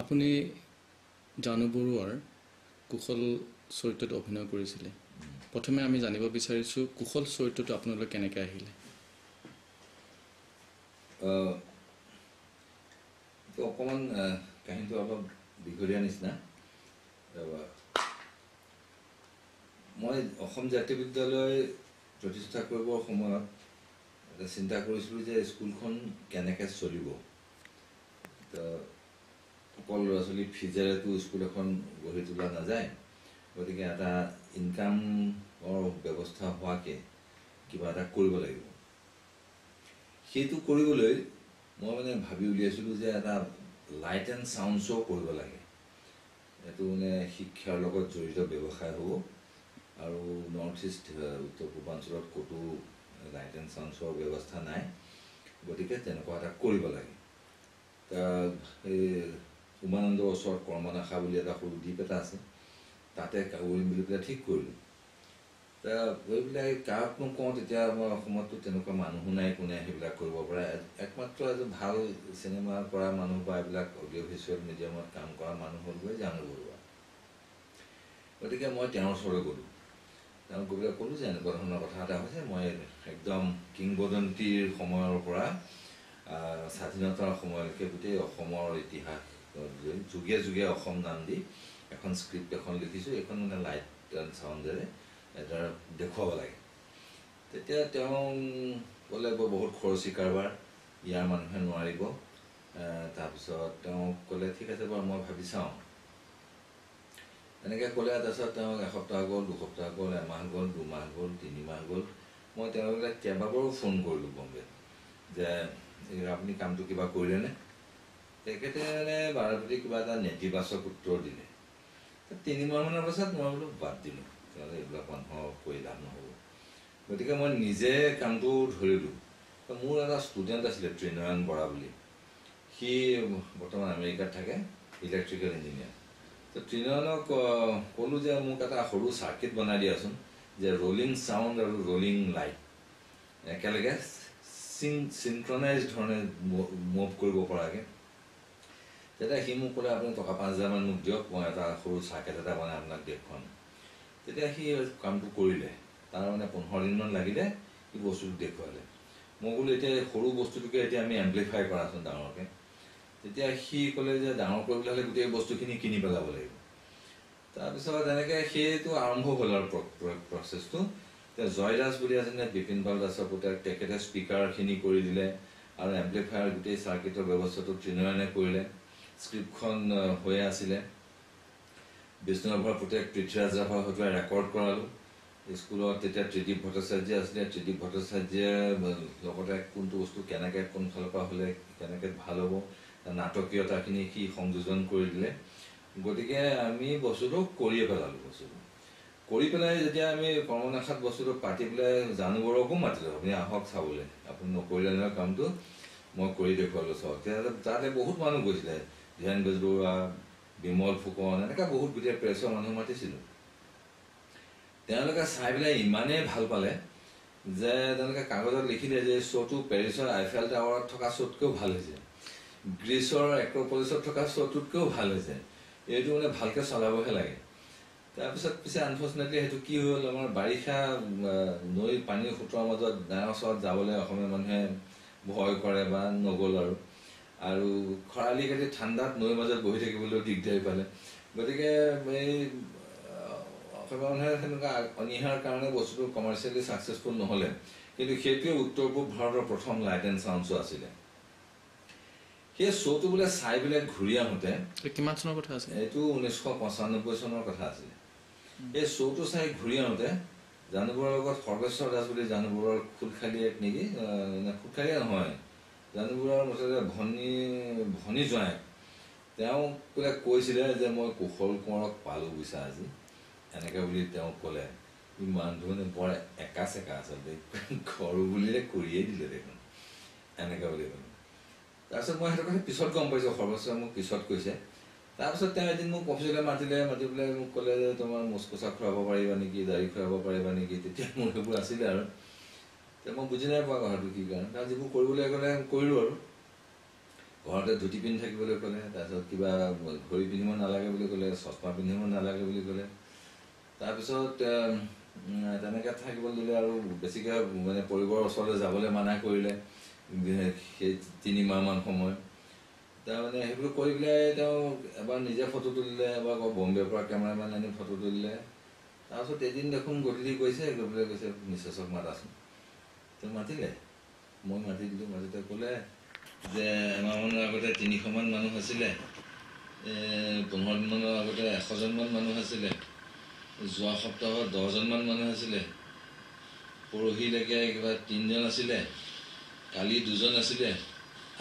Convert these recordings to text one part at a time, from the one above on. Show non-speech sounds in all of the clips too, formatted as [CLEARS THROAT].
আপুনি জানু বৰুৱাৰ কুশল চৰিত্ৰত অভিনয় কৰিছিলে। প্ৰথমে আমি জানিব বিচাৰিছোঁ কুশল চৰিত্ৰটো আপোনালোকে কেনেকৈ আহিলে? অকণমান কাহিনীটো অলপ দীঘলীয়া নিচিনা। মই অসম জাতীয় বিদ্যালয় প্ৰতিষ্ঠা কৰিবৰ সময়ত চিন্তা কৰিছিলোঁ যে স্কুলখন কেনেকৈ চলিব। অকল ল'ৰা ছোৱালী ফিজেৰেতো স্কুল এখন গঢ়ি তোলা নাযায় গতিকে এটা ইনকামৰ ব্যৱস্থা হোৱাকৈ কিবা এটা কৰিব লাগিব। সেইটো কৰিবলৈ মই মানে ভাবি উলিয়াইছিলোঁ যে এটা লাইট এণ্ড চাউণ্ড শ্ব' কৰিব লাগে। এইটো মানে শিক্ষাৰ লগত জড়িত ব্যৱসায় হ'ব আৰু নৰ্থ ইষ্ট উত্তৰ পূৰ্বাঞ্চলত ক'তো লাইট এণ্ড চাউণ্ড শ্ব'ৰ ব্যৱস্থা নাই গতিকে তেনেকুৱা এটা কৰিব লাগে। উমানন্দৰ ওচৰত কৰ্মনাশা বুলি এটা সৰু দ্বীপ এটা আছে তাতে কৰিম বুলি পেলাই ঠিক কৰিলোঁ এইবিলাক কাকনো কওঁ তেতিয়া আমাৰ অসমততো তেনেকুৱা মানুহো নাই কোনে সেইবিলাক কৰিব পাৰে একমাত্ৰ এজন ভাল চিনেমা কৰা মানুহ বা এইবিলাক অডিঅ' ভিজুৱেল মিডিয়ামত কাম কৰা মানুহ হ'ল গৈ জানো বৰুৱা গতিকে মই তেওঁৰ ওচৰলৈ গ'লোঁ তেওঁক গৈ পেলাই ক'লোঁ যে এনেকুৱা ধৰণৰ কথা এটা হৈছে মই একদম কিংবদন্তীৰ সময়ৰ পৰা স্বাধীনতাৰ সময়লৈকে গোটেই অসমৰ ইতিহাস যুগে যুগে অসম নাম দি এখন স্ক্ৰিপ্ট এখন লিখিছোঁ এইখন মানে লাইট এণ্ড চাউণ্ডেৰে এটা দেখুৱাব লাগে। তেতিয়া তেওঁ ক'লে বহুত খৰচী কাৰবাৰ ইয়াৰ মানুহে নোৱাৰিব। তাৰপিছত তেওঁ ক'লে ঠিক আছে বাৰু মই ভাবি চাওঁ। এনেকৈ ক'লে তাৰপিছত তেওঁ এসপ্তাহ গ'ল দুসপ্তাহ গ'ল এমাহ গ'ল দুমাহ গ'ল তিনিমাহ গ'ল। মই তেওঁলোকে কেইবাবাৰো ফোন কৰিলোঁ বম্বে যে আপুনি কামটো কিবা কৰিলেনে? তেখেতে মানে বাৰপতি কিবা এটা নেতিবাচক উত্তৰ দিলে তিনিমাহমানৰ পাছত মই বোলো বাদ দিলোঁ তেতিয়াহ'লে এইবিলাক কৈ লাভ নহ'ব গতিকে মই নিজে কামটো ধৰিলোঁ মোৰ এটা ষ্টুডেণ্ট আছিলে ত্ৰিনয়ন বৰা বুলি সি বৰ্তমান আমেৰিকাত থাকে ইলেক্ট্ৰিকেল ইঞ্জিনিয়াৰ তো ত্ৰিনয়নক ক'লোঁ যে মোক এটা সৰু চাৰ্কিট বনাই দিয়াচোন যে ৰলিং চাউণ্ড আৰু ৰলিং লাইট একেলগে চিন চিনক্ৰনাইজ ধৰণে মুভ কৰিব পৰাকৈ তেতিয়া সি মোক ক'লে আপুনি টকা পাঁচ হাজাৰমান মোক দিয়ক মই এটা সৰু চাৰ্কেট এটা বনাই আপোনাক দেখুৱাম তেতিয়া সি কামটো কৰিলে তাৰ মানে পোন্ধৰ দিনমান লাগিলে সি বস্তুটো দেখুৱালে মই বোলো এতিয়া সৰু বস্তুটোকে এতিয়া আমি এম্প্লিফাই কৰাচোন ডাঙৰকৈ তেতিয়া সি ক'লে যে ডাঙৰ কৰিবলৈ হ'লে গোটেই বস্তুখিনি কিনি পেলাব লাগিব তাৰপিছত এনেকৈ সেইটো আৰম্ভ হ'ল আৰু প্ৰচেছটো এতিয়া জয় দাস বুলি আছিলে বিপিন পাল দাসৰ পুতেক তেখেতে স্পীকাৰখিনি কৰি দিলে আৰু এম্প্লিফায়াৰ গোটেই চাৰ্কিটৰ ব্যৱস্থাটো ত্ৰিনয়নে কৰিলে স্ক্ৰিপ্টখন আহ, হৈয়ে আছিলে। বিষ্ণুৰাভাৰ পুতেক পৃথ্বীৰাজ ৰাভাৰ হতুৱাই ৰেকৰ্ড কৰালোঁ। স্কুলত তেতিয়া ত্ৰিদীপ ভট্টাচাৰ্য আছিলে। ত্ৰিদীপ ভট্টাচাৰ্যে লগতে কোনটো বস্তু কেনেকৈ কোন ফালৰ পৰা হ'লে কেনেকৈ ভাল হ'ব নাটকীয়তাখিনি সি সংযোজন কৰি দিলে। গতিকে আমি বস্তুটো কৰিয়ে পেলালোঁ বস্তুটো। কৰি পেলাই যেতিয়া আমি কৰ্মনাশাত বস্তুটো পাতি পেলাই জানুবৰকো মাতিলোঁ আপুনি আহক চাবলৈ। আপুনি নকৰিলে নহয় কামটো মই কৰি দেখুৱালোঁ চাওক তেতিয়া তাতে বহুত মানুহ গৈছিলে। ধ্যান বেজবৰুৱা বিমল ফুকন এনেকৈ বহুত গোটেই প্ৰেছৰ মানুহ মাতিছিলোঁ। তেওঁলোকে চাই পেলাই ইমানেই ভাল পালে যে তেওঁলোকে কাগজত লিখিলে যে শ্ব'টো পেৰিছৰ আইফেল টাৱাৰত থকা শ্ব'তকৈও ভাল হৈছে। গ্ৰীচৰ এক্ৰপলিছত থকা শ্ব'টোতকৈও ভাল হৈছে। এইটো মানে ভালকৈ চলাবহে লাগে। তাৰপিছত পিছে আনফৰ্চুনেটলি সেইটো কি হ'ল আমাৰ বাৰিষা নৈ পানীৰ সোঁতৰ মাজত গাঁৱৰ ওচৰত যাবলৈ অসমীয়া মানুহে ভয় কৰে বা নগ'ল আৰু। আৰু খৰালি কালি ঠাণ্ডাত নৈৰ মাজত বহি থাকিবলৈও দিগদাৰী পালে। গতিকে এই অসমীয়া মানুহে সেনেকুৱা অনীহাৰ কাৰণে বস্তুটো কমাৰ্চিয়েলি ছাকচেছফুল নহ'লে। কিন্তু সেইটোৱে উত্তৰ পূব ভাৰতৰ প্ৰথম লাইট এণ্ড চাউণ্ড শ্ব' আছিলে। সেই শ্ব'টো বোলে চাই পেলাই ঘূৰি আহোঁতে কিমান চনৰ কথা আছে এইটো ঊনৈছশ পঁচানব্বৈ চনৰ কথা আছিলে। এই শ্ব'টো চাই ঘূৰি আহোঁতে জানুবৰৰ লগত সৰ্বেশ্বৰ দাস বুলি জানুবৰৰ খুলখালীয়েক নেকি আহ, নে খুলখালীয়ে নহয় জানুবৰৰ মুঠতে ভনী ভনী জোঁৱায়েক তেওঁ বোলে কৈছিলে যে মই কুশল কোঁৱৰক পালোঁ বুইছা আজি। এনেকৈ বুলি তেওঁ ক'লে। ই মানে বৰ একা চেকা আচলতে ঘৰো বুলিলে কৰিয়ে দিলে দেখোন। এনেকৈ বুলি ক'লে। তাৰপিছত মই সেইটো কথা পিছত গম পাইছোঁ সৰ্বশ্বৰ মোক পিছত কৈছে। তাৰপিছত তেওঁ এদিন মোক অফিচলৈ মাতিলে মাতি পেলাই মোক ক'লে যে তোমাৰ মুচকোচা খুৱাব পাৰিবা নেকি দাড়ি খুৱাব পাৰিবা নেকি তেতিয়া মোৰ সেইবোৰ আছিলে আৰু। মই বুজি নাই পোৱা কথাটো কি কাৰণে। তাৰ যিবোৰ কৰিবলৈ ক'লে কৰিলোঁ আৰু। ঘৰতে ধুতি পিন্ধি থাকিবলৈ ক'লে তাৰপিছত কিবা ঘড়ী পিন্ধিব নালাগে বুলি ক'লে চশমা পিন্ধিব নালাগে বুলি ক'লে। তাৰপিছত তেনেকৈ থাকিবলৈ দিলে আৰু বেছিকৈ মানে পৰিবাৰৰ ওচৰলৈ যাবলৈ মানা কৰিলে সেই তিনিমাহমান সময়। তাৰমানে সেইবোৰ কৰি পেলাই তেওঁ এবাৰ নিজে ফটো তুলিলে এবাৰ বম্বেৰ পৰা কেমেৰামেন আনি ফটো তুলিলে। তাৰপিছত এদিন দেখোন গধূলি গৈছে গৈ পেলাই কৈছে মিছেছক মাতাচোন তেওঁ মাতিলে। মই মাতি দিলোঁ মাজতে ক'লে যে এমাহমানৰ আগতে তিনিশমান মানুহ আছিলে। পোন্ধৰ দিনমানৰ আগতে এশজনমান মানুহ আছিলে। যোৱা সপ্তাহত দহজনমান মানুহ আছিলে। পৰহিলৈকে কিবা তিনিজন আছিলে। কালি দুজন আছিলে।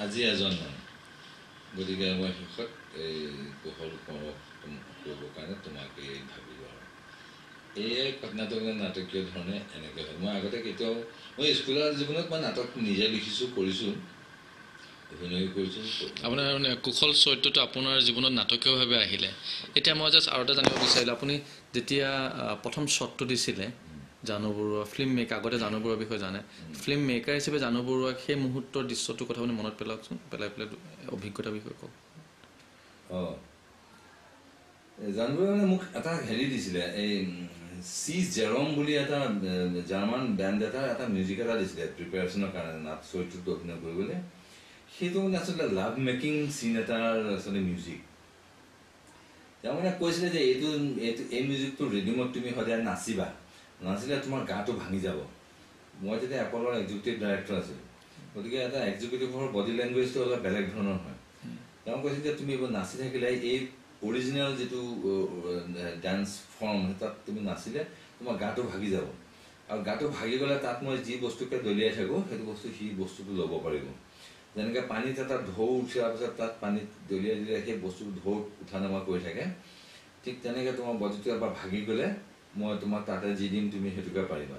আজি এজন মানুহ গতিকে মই শেষত এই কুশল কৰিবৰ কাৰণে তোমাকেই ভাবিলোঁ আৰু। এয়াই নাটক নাটকীয় ধৰণে এনেকৈ হয় মই আগতে কেতিয়াও মই স্কুলৰ জীৱনত মই নাটক নিজে লিখিছোঁ কৰিছোঁ অভিনয় কৰিছোঁ আপোনাৰ মানে কুশল চৰিত্ৰটো আপোনাৰ জীৱনত নাটকীয়ভাৱে আহিলে এতিয়া মই জাষ্ট আৰু এটা জানিব বিচাৰিলোঁ। আপুনি যেতিয়া প্ৰথম শ্বটটো দিছিলে জানু বৰুৱা ফিল্ম মেকাৰ আগতে জানু বৰুৱাৰ বিষয়ে জানে। ফিল্ম মেকাৰ হিচাপে জানু বৰুৱাক সেই মুহূৰ্তৰ দৃশ্যটোৰ কথা আপুনি মনত পেলাওকচোন। পেলাই পেলাই অভিজ্ঞতাৰ বিষয়ে কওক। অঁ। জানবই মানে মোক এটা হেৰি দিছিলে এই চি জেৰম বুলি এটা জাৰ্মান বেণ্ড এটাৰ এটা মিউজিক এটা দিছিলে প্ৰিপেৰেশ্যনৰ কাৰণে নাট চৰিত্ৰটো অভিনয় কৰিবলৈ। সেইটো মানে আচলতে লাভ মেকিং চিন এটাৰ আচলতে মিউজিক তেওঁ মানে কৈছিলে যে এইটো এইটো এই মিউজিকটো ৰিডিমত তুমি সদায় নাচিবা। নাচিলে তোমাৰ গাটো ভাঙি যাব। মই তেতিয়া এপলৰ এক্সিকিউটিভ ডাইৰেক্টৰ আছিলোঁ। গতিকে এটা এক্সিকিউটিভৰ বডি লেংগুৱেজটো অলপ বেলেগ ধৰণৰ হয়। তেওঁ কৈছিল যে তুমি এইবোৰ নাচি থাকিলে এই অৰিজিনেল যিটো ডান্স ফৰ্ম তাত তুমি নাচিলে তোমাৰ গাটো ভাগি যাব। আৰু গাটো ভাগি গ'লে তাত মই যি বস্তুকে দলিয়াই থাকোঁ সেইটো বস্তু সি বস্তুটো ল'ব পাৰিব। যেনেকৈ পানীত এটা ঢৌ উঠাৰ পিছত তাত পানীত দলিয়াই দিলে সেই বস্তুটো ঢৌত উঠা নমা কৰি থাকে। ঠিক তেনেকৈ তোমাৰ বডিটো এবাৰ ভাগি গ'লে মই তোমাক তাতে যি দিম তুমি সেইটোকে পাৰিবা।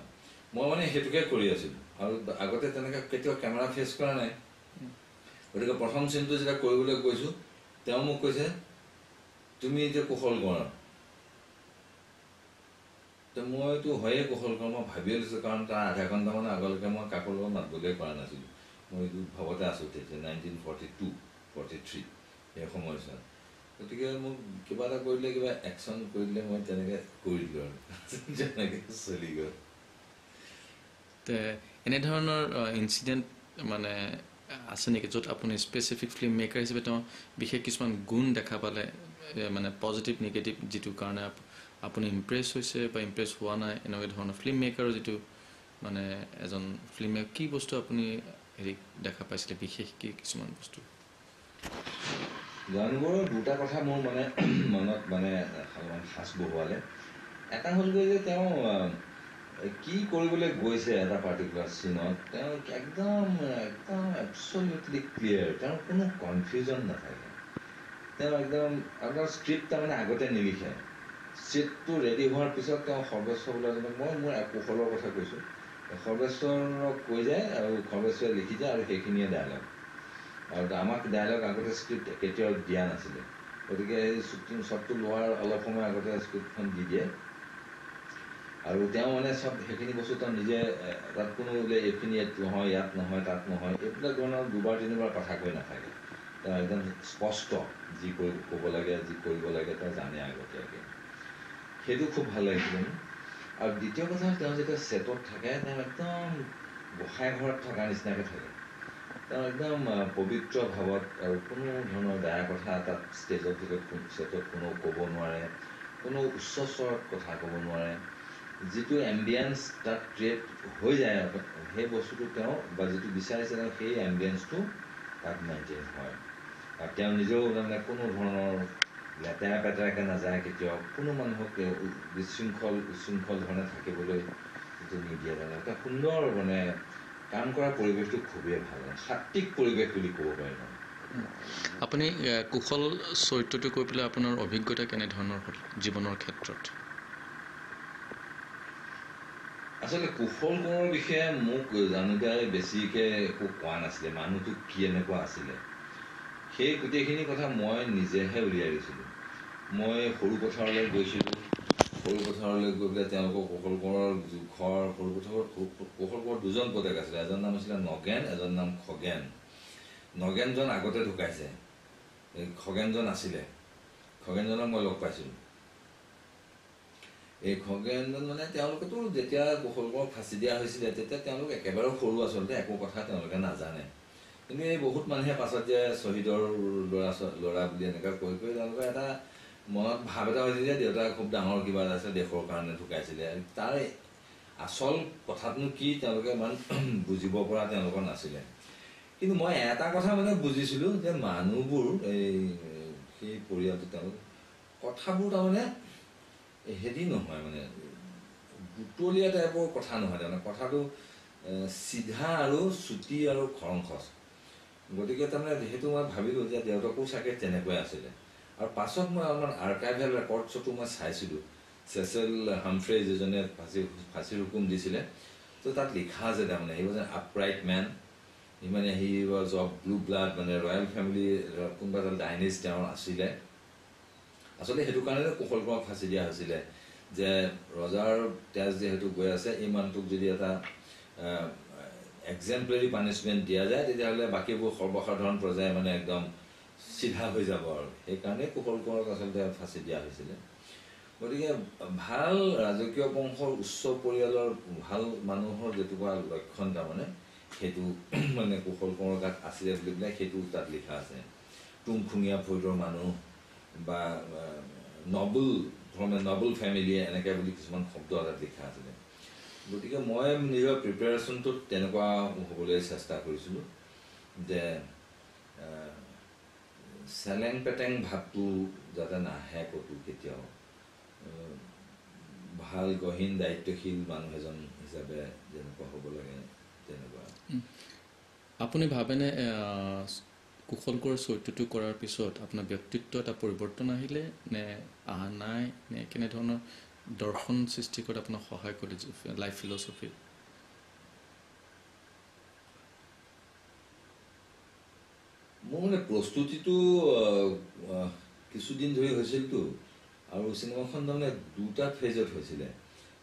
মই মানে সেইটোকে কৰি আছিলোঁ। আৰু আগতে তেনেকৈ কেতিয়াও কেমেৰা ফেচ কৰা নাই। গতিকে প্ৰথম চিনটো যেতিয়া কৰিবলৈ কৈছোঁ তেওঁ মোক কৈছে তুমি এতিয়া কুশল কোঁৱৰ তো মইতো হয়ে কুশল কোঁৱৰ মই ভাবিয়ে লৈছোঁ কাৰণ তাৰ আধা ঘণ্টামানৰ আগলৈকে মই কাকো লগত মাতিবলৈ কৰা নাছিলোঁ। মই এইটো ভাৱতে আছোঁ তেতিয়া nineteen forty two forty three সেই সময়ছোৱাত। গতিকে মোক কিবা এটা কৰিলে কিবা একশ্যন কৰি দিলে মই তেনেকৈ কৰি দিলোঁ আৰু [LAUGHS] তেনেকৈ চলি গ'ল। এনেধৰণৰ ইনচিডেণ্ট মানে আছে নেকি য'ত আপুনি স্পেচিফিক ফিল্ম মেকাৰ হিচাপে তেওঁ বিশেষ কিছুমান গুণ দেখা পালে? মানে পজিটিভ নিগেটিভ যিটো কাৰণে আপ- আপুনি ইমপ্ৰেছ হৈছে বা ইমপ্ৰেছ হোৱা নাই এনেকুৱা ধৰণৰ ফিল্ম মেকাৰৰ যিটো মানে এজন ফিল্ম মেকাৰ কি বস্তু আপুনি হেৰি দেখা পাইছিলে বিশেষ কি কিছুমান বস্তু? জানুৱাৰৰ দুটা কথা মোৰ মানে [CLEARS THROAT] মনত মানে সাঁচ বহুৱালে। এটা হ'লগৈ যে তেওঁ কি কৰিবলৈ গৈছে এটা পাৰ্টিকুলাৰ চিনত তেওঁ একদম একদম এবচলিউটলি ক্লিয়াৰ তেওঁৰ কোনো কনফিউজন নাথাকে। তেওঁ একদম আপোনাৰ স্ক্ৰিপ্ট তাৰমানে আগতে নিলিখে। স্ক্ৰিপ্টটো ৰেডি হোৱাৰ পিছত তেওঁ সৰ্বেশ্বৰ বোলাজনক মই মোৰ কুশলৰ কথা কৈছোঁ। সৰ্বেশ্বৰক কৈ যায় আৰু সৰ্বেশ্বৰে লিখি যায় আৰু সেইখিনিয়ে ডায়লগ আৰু আমাক ডায়লগ আগতে স্ক্ৰিপ্ট কেতিয়াও দিয়া নাছিলে। গতিকে এই শ্বুটিং শ্বটটো লোৱাৰ অলপ সময় আগতে স্ক্ৰিপ্টখন দি দিয়ে। আৰু তেওঁ মানে চব সেইখিনি বস্তু তেওঁ নিজে তাত কোনো বোলে এইখিনি ইয়াত নহয় ইয়াত নহয় তাত নহয়। এইবিলাক ধৰণৰ দুবাৰ তিনিবাৰ কথা কৈ নাথাকে। তেওঁ একদম স্পষ্ট যি কৰিব ক'ব লাগে যি কৰিব লাগে তেওঁ জানে আগতীয়াকৈ সেইটো খুব ভাল লাগিছিলে আৰু দ্বিতীয় কথা তেওঁ যেতিয়া ছেটত থাকে তেওঁ একদম গোসাঁই ঘৰত থকা নিচিনাকৈ থাকে তেওঁ একদম পবিত্ৰ ভাৱত আৰু কোনো ধৰণৰ বেয়া কথা তাত ষ্টেজত ভিতৰত ছেটত কোনেও ক'ব নোৱাৰে কোনো উচ্চ স্বৰত কথা ক'ব নোৱাৰে যিটো এম্বিয়েঞ্চ তাত ক্ৰিয়েট হৈ যায় সেই বস্তুটো তেওঁ বা যিটো বিচাৰিছে তেওঁ সেই এম্বিয়েঞ্চটো তাত মেইনটেইন হয় তেওঁ নিজেও তাৰমানে কোনো ধৰণৰ লেতেৰা পেতেৰাকৈ নাযায় কেতিয়াও কোনো মানুহক বিশৃংখল উচ্ছৃংখল ধৰণে থাকিবলৈ যিটো নিদিয়ে তাৰমানে। এটা সুন্দৰ মানে কাম কৰা পৰিৱেশটো খুবেই ভাল সাত্বিক পৰিৱেশ বুলি ক'ব পাৰি। মানে আপুনি কুশল চৰিত্ৰটো কৈ পেলাই আপোনাৰ অভিজ্ঞতা কেনেধৰণৰ হ'ল জীৱনৰ ক্ষেত্ৰত? আচলতে কুশল কোঁৱৰৰ বিষয়ে মোক জানুদাই বেছিকৈ একো কোৱা নাছিলে মানুহটো কি এনেকুৱা আছিলে। সেই গোটেইখিনি কথা মই নিজেহে উলিয়াই দিছিলোঁ। মই সৰু পথাৰলৈ গৈছিলোঁ। সৰু পথাৰলৈ গৈ পেলাই তেওঁলোকৰ কুশল কোঁৱৰৰ ঘৰ সৰু পথাৰত কুশল কোঁৱৰ দুজন পদেক আছিলে। এজন নাম আছিলে নগেন এজন নাম খগেন। নগেনজন আগতে ঢুকাইছে। খগেনজন আছিলে। খগেনজনক মই লগ পাইছিলোঁ। এই খগেনজন মানে তেওঁলোকেতো যেতিয়া কুশল কোঁৱৰক ফাঁচি দিয়া হৈছিলে তেতিয়া তেওঁলোক একেবাৰে সৰু আচলতে একো কথা তেওঁলোকে নাজানে। কিন্তু এই বহুত মানুহে পাছত যে শ্বহীদৰ ল'ৰা ল'ৰা বুলি এনেকৈ কৈ কৈ তেওঁলোকৰ এটা মনত ভাৱ এটা হৈছে যে দেউতা খুব ডাঙৰ কিবা এটা আছে দেশৰ কাৰণে ঢুকাইছিলে। তাৰ আচল কথাটোনো কি তেওঁলোকে ইমান [CLEARS THROAT] বুজিব পৰা তেওঁলোকৰ নাছিলে। কিন্তু মই এটা কথা মানে বুজিছিলোঁ যে মানুহবোৰ এই সেই পৰিয়ালটো তেওঁলোক কথাবোৰ তাৰমানে হেৰি নহয় মানে বুটলীয়া টাইপৰ কথা নহয়। তাৰমানে কথাটো চিধা আৰু চুটি আৰু খৰংখচ গতিকে তাৰমানে সেইটো মই ভাবিলোঁ যে দেউতাকো চাগে তেনেকুৱাই আছিলে। আৰু পাছত মই অলপমান আৰ্কাইভেল ৰেকৰ্ডছতো মই চাইছিলোঁ। চেচেল হামফ্ৰেজ এজনে ফাঁচি ফাঁচিৰ হুকুম দিছিলে। তো তাত লিখা আছে তাৰমানে he was an upright man he মানে he was of blue blood মানে ৰয়েল ফেমিলি কোনোবা এটা ডাইনিজ তেওঁৰ আছিলে। আচলতে সেইটো কাৰণে কুশল কোঁৱৰক ফাঁচি দিয়া হৈছিলে যে ৰজাৰ তেজ যিহেতু গৈ আছে এই মানুহটোক যদি এটা এক্সেম্পলাৰী পানিছমেণ্ট দিয়া যায় তেতিয়াহ'লে বাকীবোৰ সৰ্বসাধাৰণ প্ৰজাই মানে একদম চিধা হৈ যাব আৰু। সেইকাৰণে কুশল কোঁৱৰক আচলতে ফাঁচি দিয়া হৈছিলে। গতিকে ভাল ৰাজকীয় বংশৰ উচ্চ পৰিয়ালৰ ভাল মানুহৰ যেনেকুৱা লক্ষণ তাৰমানে সেইটো [CLEARS THROAT] মানে কুশল কোঁৱৰৰ গাত আছিলে বুলি পেলাই সেইটো তাত লিখা আছে। টুংখুঙীয়া ফৈদৰ মানুহ বা নবল এ নবল ফেমিলি এনেকৈ বুলি কিছুমান শব্দ তাত লিখা আছিলে। গতিকে মই নিজৰ প্ৰিপেৰেশ্যনটোত তেনেকুৱা হ'বলৈ চেষ্টা কৰিছিলোঁ যে চেলেং পেটেং ভাৱটো যাতে নাহে ক'তো কেতিয়াও। ভাল গহীন দায়িত্বশীল মানুহ এজন হিচাপে যেনেকুৱা হ'ব লাগে তেনেকুৱা। আপুনি ভাবেনে কুশল কোঁৱৰ চৰিত্ৰটো কৰাৰ পিছত আপোনাৰ ব্যক্তিত্ব এটা পৰিৱৰ্তন আহিলে নে অহা নাই নে কেনেধৰণৰ দৰ্শন সৃষ্টি কৰাত আপোনাক সহায় কৰিলে লাইফ ফিলচফি মোৰ মানে প্ৰস্তুতিটো কিছুদিন ধৰি হৈছিলতো আৰু চিনেমাখন তাৰমানে দুটা ফেজত হৈছিলে।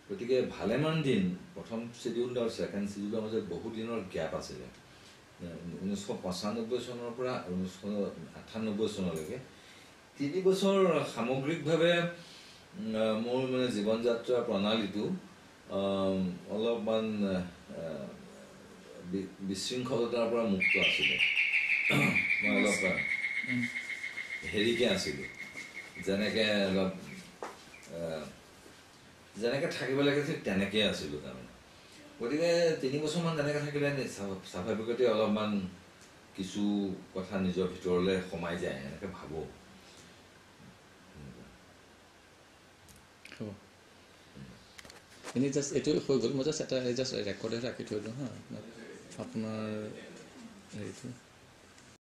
গতিকে ভালেমান দিন প্ৰথম চিডিউল আৰু ছেকেণ্ড চিডিউলৰ মাজত বহু দিনৰ গেপ আছিলে। ঊনৈছশ পঁচানব্বৈ চনৰ পৰা ঊনৈছশ আঠানব্বৈ চনলৈকে। তিনি বছৰ সামগ্ৰিকভাৱে মোৰ মানে জীৱন যাত্ৰা প্ৰণালীটো অলপমান বিশৃংখলতাৰ পৰা মুক্ত আছিলে। [COUGHS] মই অলপ হেৰিকে আছিলোঁ। যেনেকে অলপ যেনেকে থাকিব লাগে ঠিক তেনেকেই আছিলোঁ তাৰমানে। গতিকে তিনি বছৰমান তেনেকে থাকিলে স্বাভাৱিকতে অলপমান কিছু কথা নিজৰ ভিতৰলৈ সোমাই যায় এনেকে ভাবোঁ হ'ব এনেই জাষ্ট এইটো হৈ গ'ল মই জাষ্ট এটা জাষ্ট ৰেকৰ্ডে ৰাখি থৈ দিওঁ হা। আপোনাৰ হেৰিটো।